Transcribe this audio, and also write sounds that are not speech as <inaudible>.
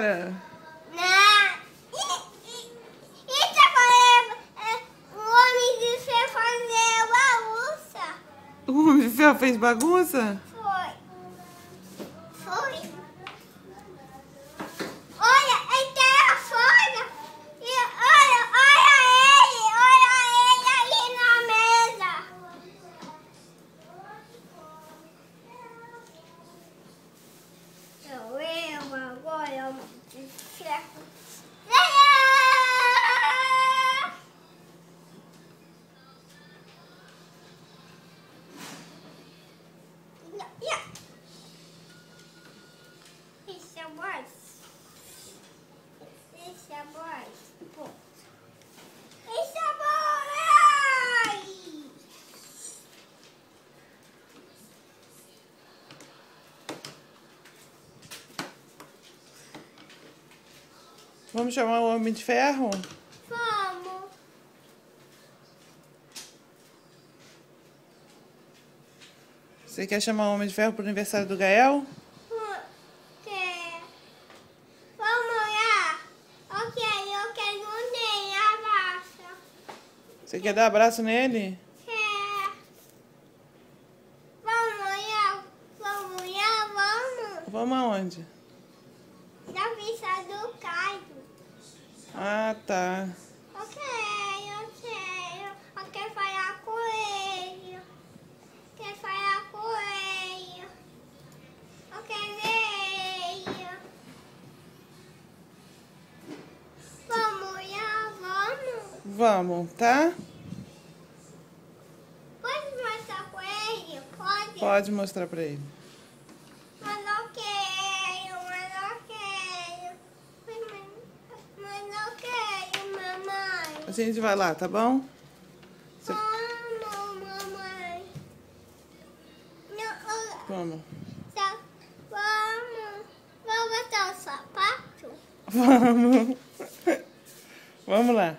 Não. E tá falando o homem de ferro fez bagunça. O homem de ferro fez bagunça? Vamos chamar o Homem de Ferro? Vamos. Você quer chamar o Homem de Ferro pro aniversário do Gael? Quer. Vamos lá. Ok, eu quero um nem abraça. Você quer dar abraço nele? Quer. Vamos. Vamos vamos. Vamos aonde? Na vista do Caio. Ah, tá. Ok, eu sei. Eu quero falar com ele. Quero falar com ele. Eu quero ver ele. Vamos lá, vamos. Vamos, tá? Pode mostrar com ele? Pode? Pode mostrar pra ele. Mas eu quero, mas eu quero. Mas eu quero, mamãe. A gente vai lá, tá bom? Você- Vamos, mamãe. Não, Vamos. só- vamos. Vamos botar o sapato? Vamos. <laughs> Vamos lá.